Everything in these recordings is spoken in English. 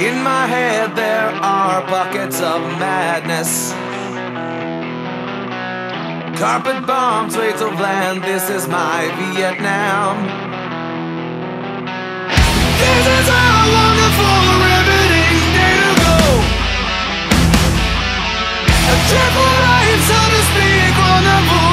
In my head, there are buckets of madness. Carpet bombs, weights of land, this is my Vietnam. This is how long for a riveting day to go. A triple life, so to speak, on the wonderful.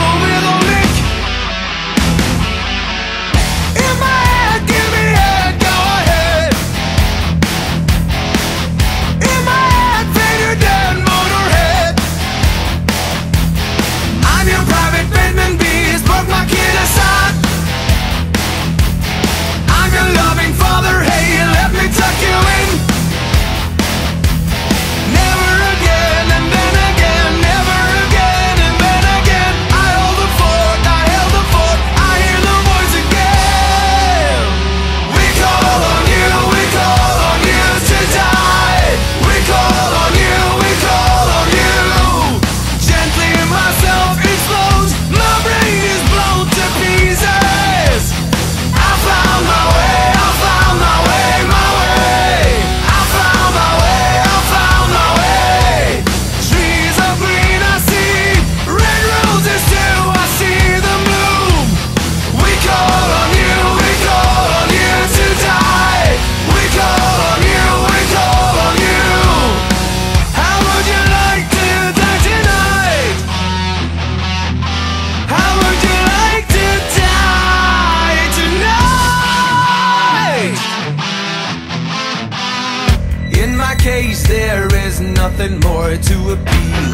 to appeal.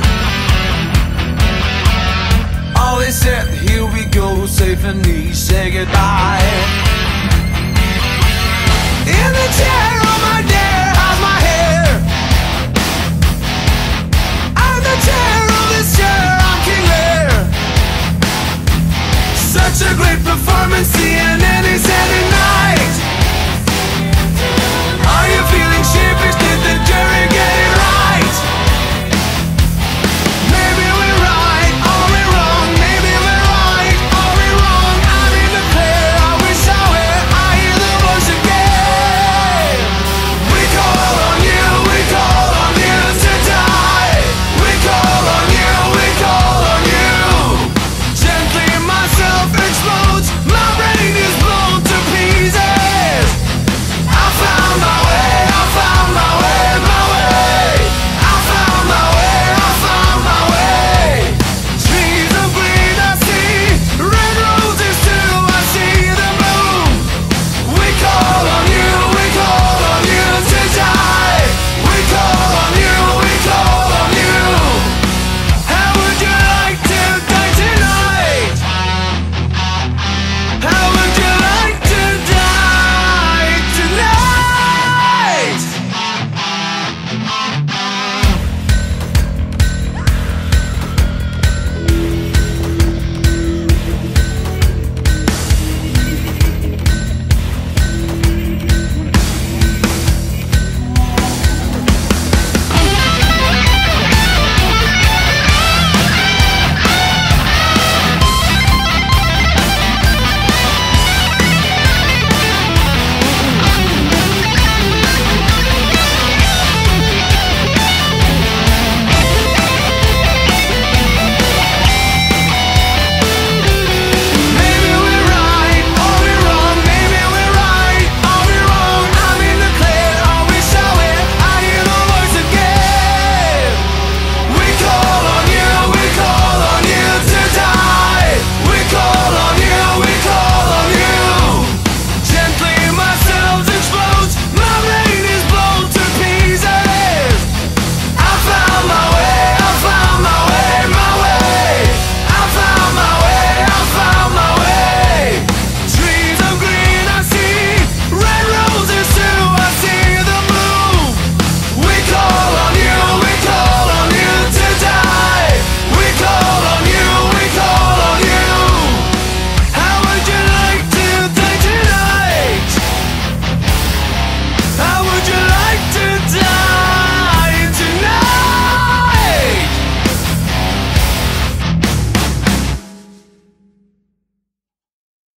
All they said, here we go, safe and knee, say goodbye. In the chair on my dare, how's my hair? I'm the chair of this chair, I'm King Lear. Such a great performance,